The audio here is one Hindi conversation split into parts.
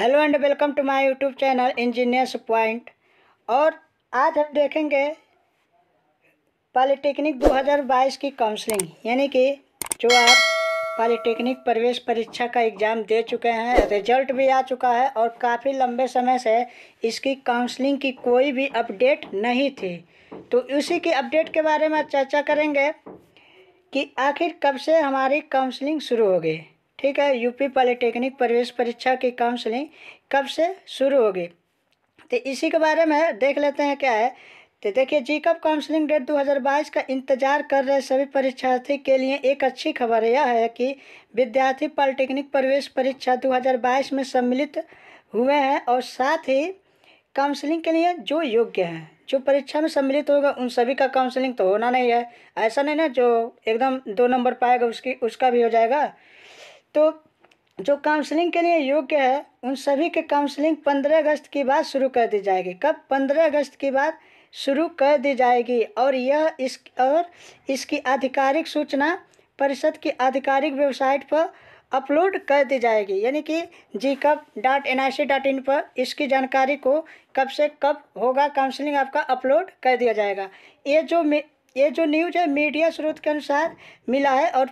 Hello and welcome to my YouTube channel engineers point और आज हम देखेंगे पॉलिटेक्निक 2022 की काउंसलिंग यानी कि जो आप पॉलिटेक्निक प्रवेश परीक्षा का एग्ज़ाम दे चुके हैं रिज़ल्ट भी आ चुका है और काफ़ी लंबे समय से इसकी काउंसलिंग की कोई भी अपडेट नहीं थी। तो उसी की अपडेट के बारे में चर्चा करेंगे कि आखिर कब से हमारी काउंसलिंग शुरू होगी ठीक है, यूपी पॉलिटेक्निक प्रवेश परीक्षा की काउंसलिंग कब से शुरू होगी? तो इसी के बारे में देख लेते हैं क्या है। तो देखिए जी कब काउंसलिंग डेट 2022 का इंतज़ार कर रहे सभी परीक्षार्थी के लिए एक अच्छी खबर यह है कि विद्यार्थी पॉलिटेक्निक प्रवेश परीक्षा 2022 में सम्मिलित हुए हैं और साथ ही काउंसलिंग के लिए जो योग्य हैं, जो परीक्षा में सम्मिलित होगा, उन सभी का काउंसलिंग तो होना नहीं है। ऐसा नहीं ना जो एकदम दो नंबर पाएगा, उसकी, उसका भी हो जाएगा। तो जो काउंसलिंग के लिए योग्य है, उन सभी के काउंसलिंग पंद्रह अगस्त की बाद शुरू कर दी जाएगी। कब? पंद्रह अगस्त की बाद शुरू कर दी जाएगी। और यह इस, और इसकी आधिकारिक सूचना परिषद की आधिकारिक वेबसाइट पर अपलोड कर दी जाएगी। यानी कि JEECUP dot N I C dot in पर इसकी जानकारी को कब से कब होगा काउंसलिंग आपका अपलोड कर दिया जाएगा। ये जो ये जो न्यूज़ है मीडिया स्रोत के अनुसार मिला है और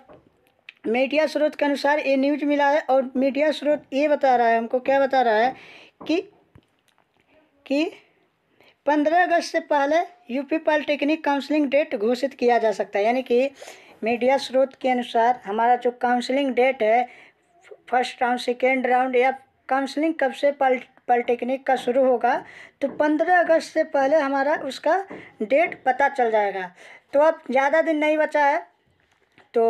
मीडिया स्रोत के अनुसार ये न्यूज़ मिला है और मीडिया स्रोत ये बता रहा है, हमको क्या बता रहा है कि कि पंद्रह अगस्त से पहले यूपी पॉलिटेक्निक काउंसलिंग डेट घोषित किया जा सकता है। यानी कि मीडिया स्रोत के अनुसार हमारा जो काउंसलिंग डेट है फ़र्स्ट राउंड सेकेंड राउंड या काउंसलिंग कब से पॉलिटेक्निक का शुरू होगा तो पंद्रह अगस्त से पहले हमारा उसका डेट पता चल जाएगा। तो अब ज़्यादा दिन नहीं बचा है तो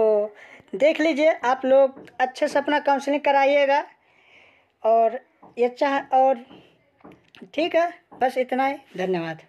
देख लीजिए, आप लोग अच्छे से अपना काउंसलिंग कराइएगा। और ये चाह, और ठीक है, बस इतना ही। धन्यवाद।